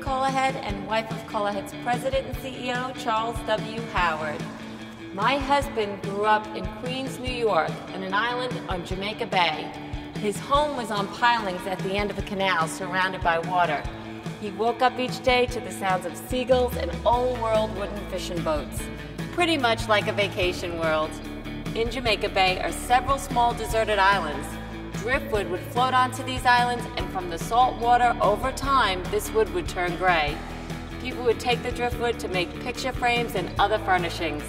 Call Ahead's president and CEO, Charles W. Howard. My husband grew up in Queens, New York, on an island on Jamaica Bay. His home was on pilings at the end of a canal surrounded by water. He woke up each day to the sounds of seagulls and old world wooden fishing boats. Pretty much like a vacation world. In Jamaica Bay are several small deserted islands. Driftwood would float onto these islands, and from the salt water over time, this wood would turn gray. People would take the driftwood to make picture frames and other furnishings.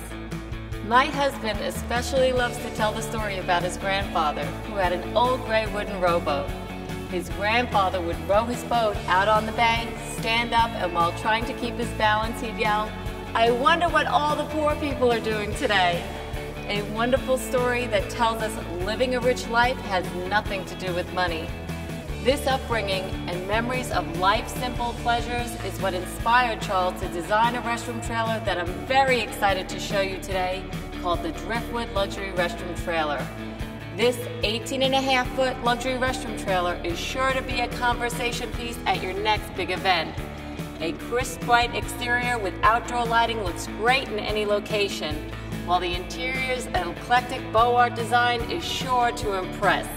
My husband especially loves to tell the story about his grandfather, who had an old gray wooden rowboat. His grandfather would row his boat out on the bay, stand up, and while trying to keep his balance, he'd yell, I wonder what all the poor people are doing today. A wonderful story that tells us living a rich life has nothing to do with money. This upbringing and memories of life's simple pleasures is what inspired Charles to design a restroom trailer that I'm very excited to show you today called the Driftwood Luxury Restroom Trailer. This 18 and a half foot luxury restroom trailer is sure to be a conversation piece at your next big event. A crisp white exterior with outdoor lighting looks great in any location, while the interior's eclectic Beaux-Arts design is sure to impress.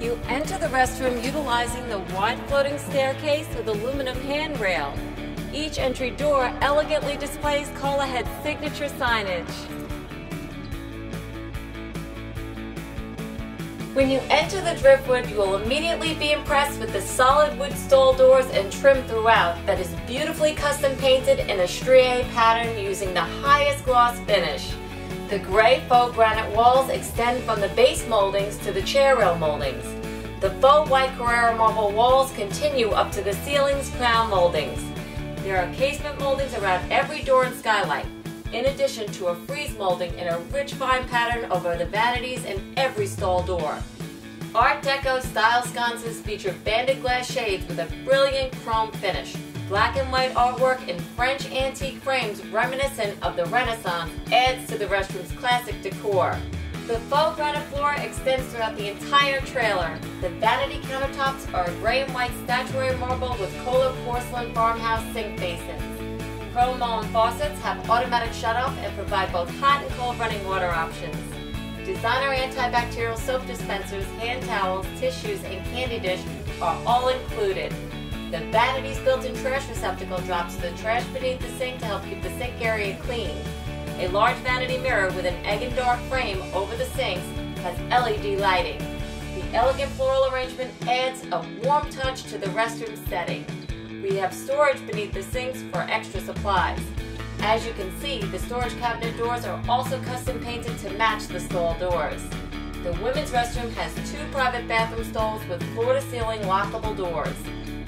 You enter the restroom utilizing the wide floating staircase with aluminum handrail. Each entry door elegantly displays Call Ahead's signature signage. When you enter the Driftwood, you will immediately be impressed with the solid wood stall doors and trim throughout that is beautifully custom painted in a strié pattern using the highest gloss finish. The gray faux granite walls extend from the base moldings to the chair rail moldings. The faux white Carrara marble walls continue up to the ceiling's crown moldings. There are casement moldings around every door and skylight, in addition to a frieze molding in a rich fine pattern over the vanities in every stall door. Art Deco style sconces feature banded glass shades with a brilliant chrome finish. Black and white artwork in French antique frames reminiscent of the Renaissance adds to the restroom's classic decor. The faux granite floor extends throughout the entire trailer. The vanity countertops are gray and white statuary marble with Kohler porcelain farmhouse sink basins. Mullen faucets have automatic shutoff and provide both hot and cold running water options. Designer antibacterial soap dispensers, hand towels, tissues, and candy dish are all included. The Vanity's built-in trash receptacle drops the trash beneath the sink to help keep the sink area clean. A large vanity mirror with an egg and dart frame over the sinks has LED lighting. The elegant floral arrangement adds a warm touch to the restroom setting. We have storage beneath the sinks for extra supplies. As you can see, the storage cabinet doors are also custom painted to match the stall doors. The women's restroom has two private bathroom stalls with floor-to-ceiling lockable doors.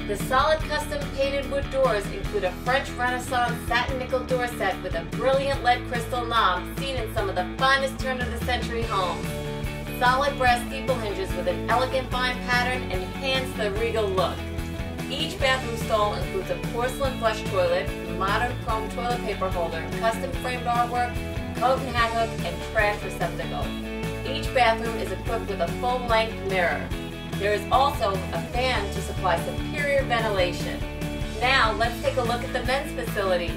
The solid custom painted wood doors include a French Renaissance satin nickel door set with a brilliant lead crystal knob seen in some of the finest turn-of-the-century homes. Solid brass steeple hinges with an elegant vine pattern enhance the regal look. Each bathroom stall includes a porcelain flush toilet, modern chrome toilet paper holder, custom framed artwork, coat and hat hook, and trash receptacle. Each bathroom is equipped with a full-length mirror. There is also a fan to supply superior ventilation. Now let's take a look at the men's facility.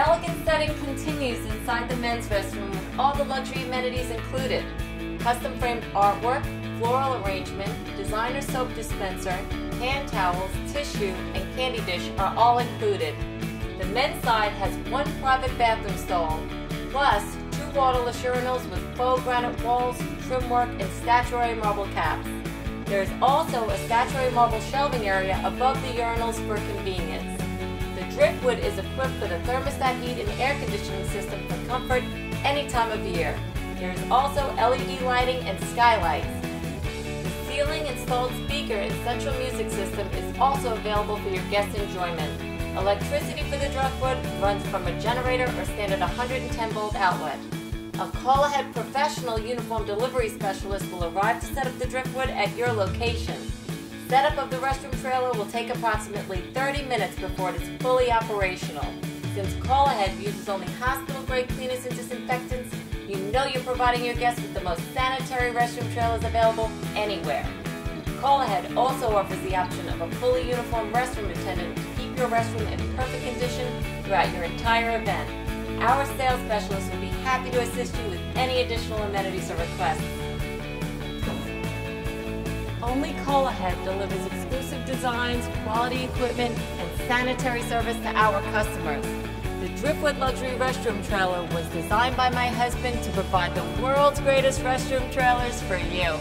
Elegant setting continues inside the men's restroom with all the luxury amenities included. Custom framed artwork, floral arrangement, designer soap dispenser, hand towels, tissue, and candy dish are all included. The men's side has one private bathroom stall, plus two waterless urinals with faux granite walls, trim work, and statuary marble caps. There is also a statuary marble shelving area above the urinals for convenience. Driftwood is equipped with a thermostat heat and air conditioning system for comfort any time of year. There is also LED lighting and skylights The ceiling installed speaker and central music system is also available for your guest enjoyment. Electricity for the Driftwood runs from a generator or standard 110 volt outlet. A call ahead professional uniform delivery specialist will arrive to set up the driftwood at your location. Setup of the restroom trailer will take approximately 30 minutes before it is fully operational. Since Call Ahead uses only hospital-grade cleaners and disinfectants, you know you're providing your guests with the most sanitary restroom trailers available anywhere. Call Ahead also offers the option of a fully uniformed restroom attendant to keep your restroom in perfect condition throughout your entire event. Our sales specialists will be happy to assist you with any additional amenities or requests. Only Call Ahead delivers exclusive designs, quality equipment, and sanitary service to our customers. The Driftwood Luxury Restroom Trailer was designed by my husband to provide the world's greatest restroom trailers for you.